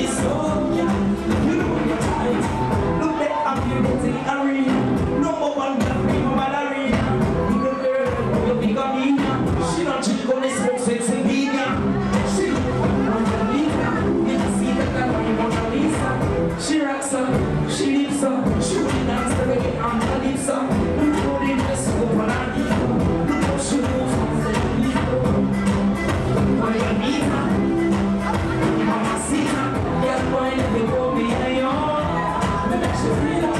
be so. Yes.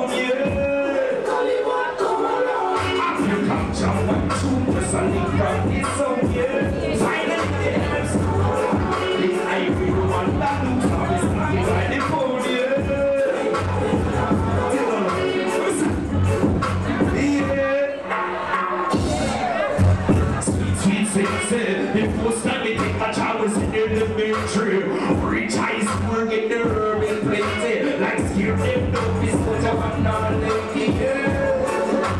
tree. Retice work in the urban plenty. Like skills and dope is what I want not lady.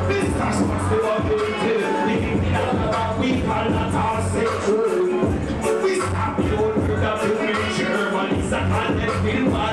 This cash wants to ability. Living in a lava, we call that our central. We stop the old world of the nature, but it's a man that will buy.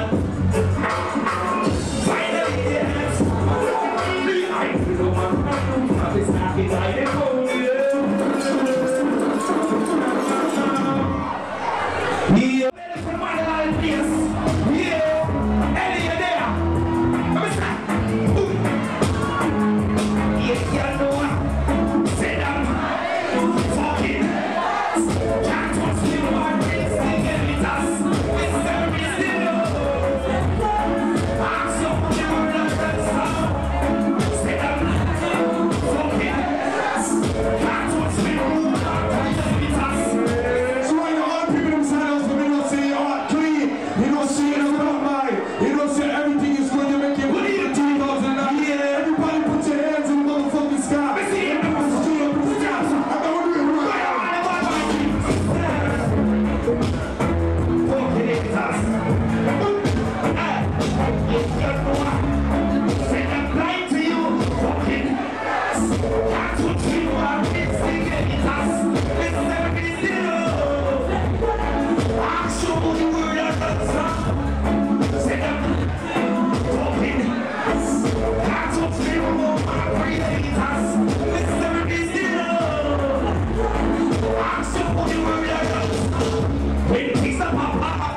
Papa.